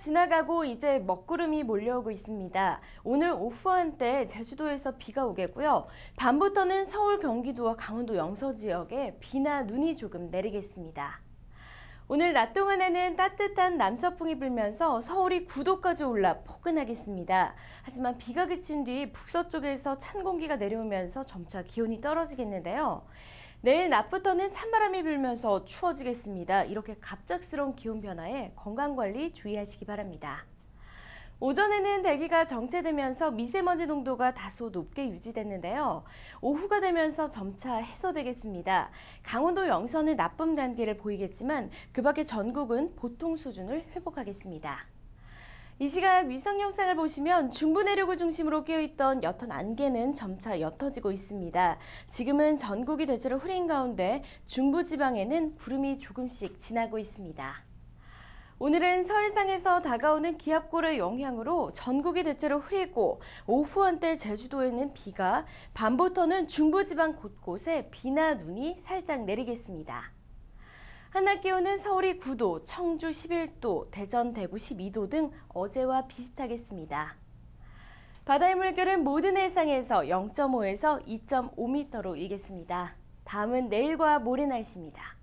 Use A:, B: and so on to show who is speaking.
A: 지나가고 이제 먹구름이 몰려오고 있습니다. 오늘 오후 한때 제주도에서 비가 오겠고요. 밤부터는 서울, 경기도와 강원도 영서 지역에 비나 눈이 조금 내리겠습니다. 오늘 낮 동안에는 따뜻한 남서풍이 불면서 서울이 9도까지 올라 포근하겠습니다. 하지만 비가 그친 뒤 북서쪽에서 찬 공기가 내려오면서 점차 기온이 떨어지겠는데요. 내일 낮부터는 찬바람이 불면서 추워지겠습니다. 이렇게 갑작스러운 기온 변화에 건강관리 주의하시기 바랍니다. 오전에는 대기가 정체되면서 미세먼지 농도가 다소 높게 유지됐는데요. 오후가 되면서 점차 해소되겠습니다. 강원도 영서는 나쁨 단계를 보이겠지만 그 밖에 전국은 보통 수준을 회복하겠습니다. 이 시각 위성 영상을 보시면 중부 내륙을 중심으로 끼어있던 옅은 안개는 점차 옅어지고 있습니다. 지금은 전국이 대체로 흐린 가운데 중부 지방에는 구름이 조금씩 지나고 있습니다. 오늘은 서해상에서 다가오는 기압골의 영향으로 전국이 대체로 흐리고 오후 한때 제주도에는 비가 밤부터는 중부지방 곳곳에 비나 눈이 살짝 내리겠습니다. 한낮 기온은 서울이 9도, 청주 11도, 대전, 대구 12도 등 어제와 비슷하겠습니다. 바다의 물결은 모든 해상에서 0.5에서 2.5m로 일겠습니다. 다음은 내일과 모레 날씨입니다.